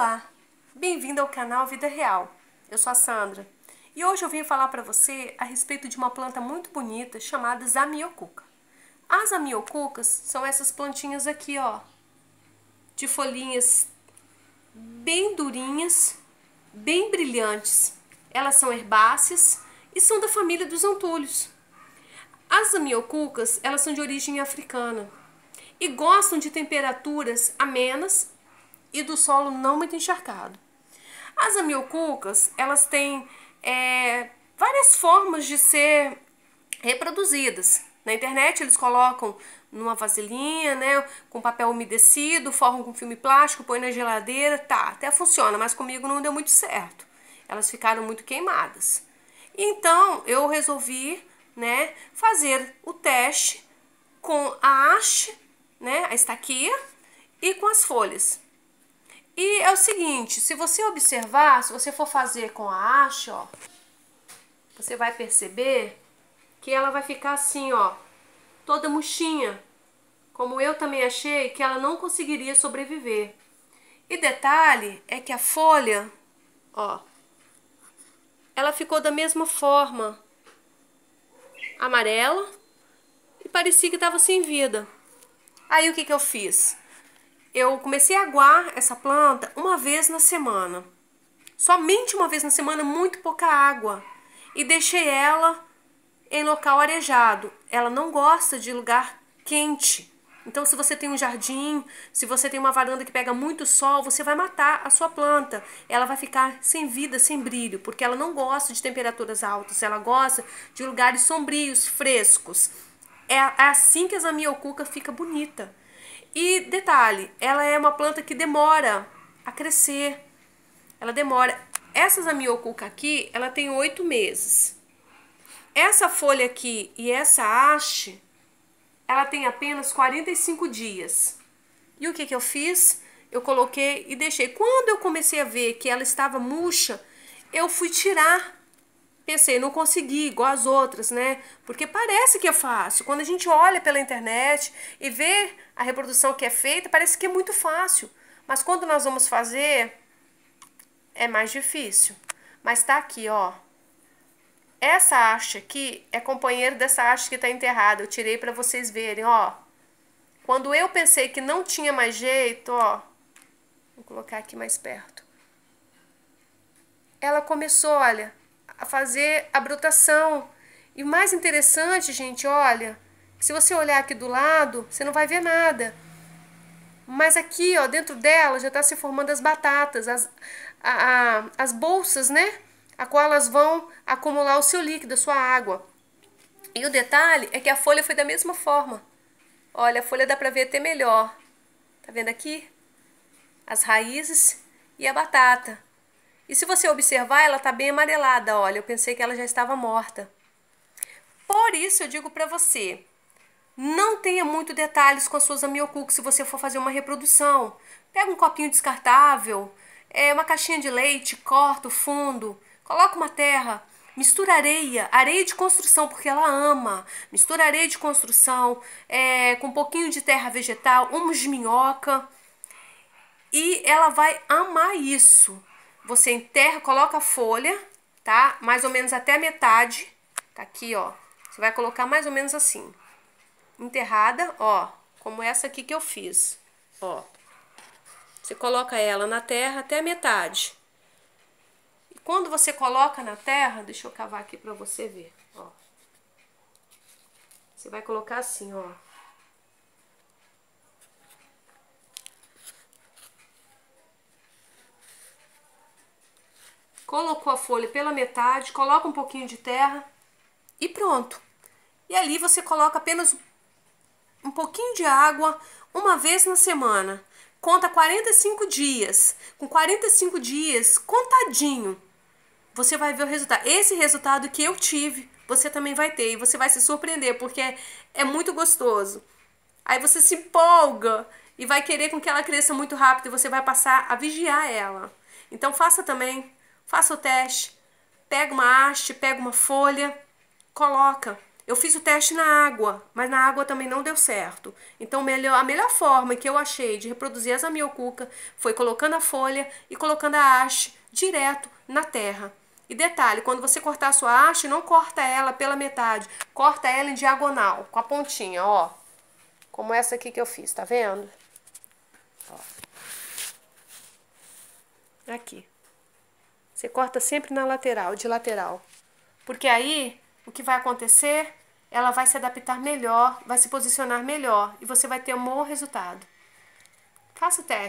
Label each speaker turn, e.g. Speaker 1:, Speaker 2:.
Speaker 1: Olá, bem-vindo ao canal Vida Real. Eu sou a Sandra e hoje eu vim falar para você a respeito de uma planta muito bonita chamada Zamioculca. As zamioculcas são essas plantinhas aqui, ó, de folhinhas bem durinhas, bem brilhantes. Elas são herbáceas e são da família dos antúlios. As zamioculcas, elas são de origem africana e gostam de temperaturas amenas e do solo não muito encharcado. As amioculcas, elas têm é, várias formas de ser reproduzidas. Na internet eles colocam numa vasilhinha, né, com papel umedecido, forram com filme plástico, põe na geladeira, tá, até funciona, mas comigo não deu muito certo. Elas ficaram muito queimadas. Então eu resolvi, né, fazer o teste com a haste, né, a estaquia e com as folhas. E é o seguinte, se você observar, se você for fazer com a haste, ó, você vai perceber que ela vai ficar assim, ó, toda murchinha. Como eu também achei que ela não conseguiria sobreviver. E detalhe é que a folha, ó, ela ficou da mesma forma, amarela, e parecia que estava sem vida. Aí o que que eu fiz? Eu comecei a aguar essa planta uma vez na semana. Somente uma vez na semana, muito pouca água. E deixei ela em local arejado. Ela não gosta de lugar quente. Então, se você tem um jardim, se você tem uma varanda que pega muito sol, você vai matar a sua planta. Ela vai ficar sem vida, sem brilho, porque ela não gosta de temperaturas altas. Ela gosta de lugares sombrios, frescos. É assim que a zamioculca fica bonita. E detalhe, ela é uma planta que demora a crescer. Ela demora. Essa zamioculca aqui, ela tem oito meses. Essa folha aqui e essa haste, ela tem apenas 45 dias. E o que, que eu fiz? Eu coloquei e deixei. Quando eu comecei a ver que ela estava murcha, eu fui tirar Pensei, não consegui, igual as outras, né? Porque parece que é fácil. Quando a gente olha pela internet e vê a reprodução que é feita, parece que é muito fácil. Mas quando nós vamos fazer, é mais difícil. Mas tá aqui, ó. Essa haste aqui é companheiro dessa haste que tá enterrada. Eu tirei para vocês verem, ó. Quando eu pensei que não tinha mais jeito, ó. Vou colocar aqui mais perto. Ela começou, olha, a fazer a brotação. E o mais interessante, gente, olha, se você olhar aqui do lado, você não vai ver nada. Mas aqui, ó, dentro dela já está se formando as batatas, as, a, a, as bolsas, né? A qual elas vão acumular o seu líquido, a sua água. E o detalhe é que a folha foi da mesma forma. Olha, a folha dá para ver até melhor. Tá vendo aqui? As raízes e a batata. E se você observar, ela está bem amarelada, olha, eu pensei que ela já estava morta. Por isso eu digo para você, não tenha muito detalhes com as suas amioculcas se você for fazer uma reprodução. Pega um copinho descartável, é, uma caixinha de leite, corta o fundo, coloca uma terra, mistura areia, areia de construção, porque ela ama. Mistura areia de construção é, com um pouquinho de terra vegetal, humus de minhoca. E ela vai amar isso. Você enterra, coloca a folha, tá? Mais ou menos até a metade. Tá aqui, ó. Você vai colocar mais ou menos assim. Enterrada, ó. Como essa aqui que eu fiz. Ó. Você coloca ela na terra até a metade. E quando você coloca na terra, deixa eu cavar aqui pra você ver, ó. Você vai colocar assim, ó. Colocou a folha pela metade, coloca um pouquinho de terra e pronto. E ali você coloca apenas um pouquinho de água uma vez na semana. Conta 45 dias. Com 45 dias, contadinho, você vai ver o resultado. Esse resultado que eu tive, você também vai ter. E você vai se surpreender, porque é, é muito gostoso. Aí você se empolga e vai querer com que ela cresça muito rápido e você vai passar a vigiar ela. Então faça também. Faça o teste. Pega uma haste, pega uma folha, coloca. Eu fiz o teste na água, mas na água também não deu certo. Então, melhor, a melhor forma que eu achei de reproduzir a zamioculca foi colocando a folha e colocando a haste direto na terra. E detalhe, quando você cortar a sua haste, não corta ela pela metade, corta ela em diagonal, com a pontinha, ó. Como essa aqui que eu fiz, tá vendo? Ó. Aqui. Você corta sempre na lateral, de lateral. Porque aí, o que vai acontecer, ela vai se adaptar melhor, vai se posicionar melhor e você vai ter um bom resultado. Faça o teste.